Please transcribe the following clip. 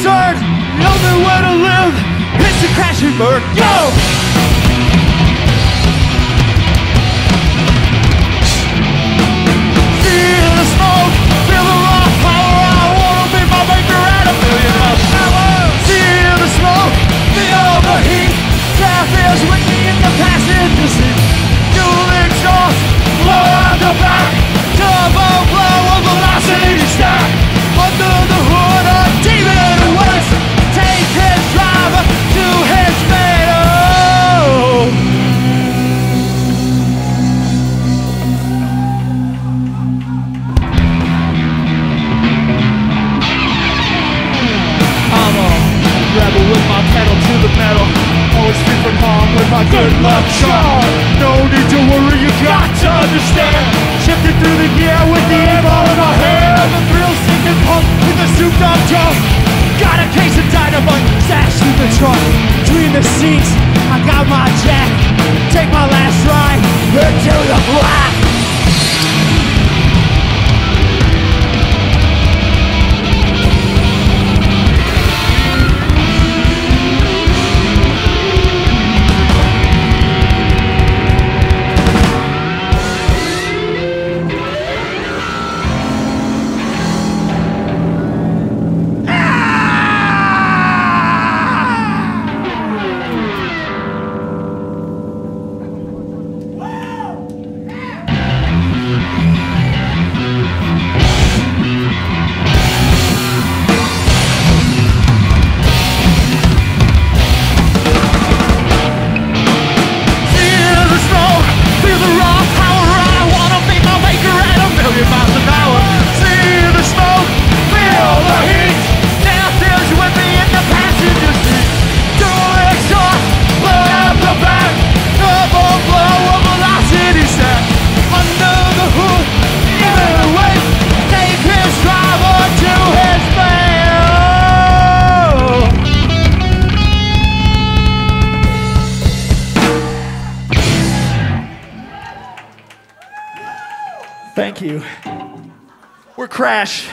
absurd. The way to live is to crash and burn. Yo! good luck charm No need to worry, you got to understand. Shifting through the gear with the air ball in our hand. The thrill seeking punk in the souped up drum Got a case of dynamite, stash in the trunk Between the seats, I got my jack. Take my last ride. Thank you. We're Crash.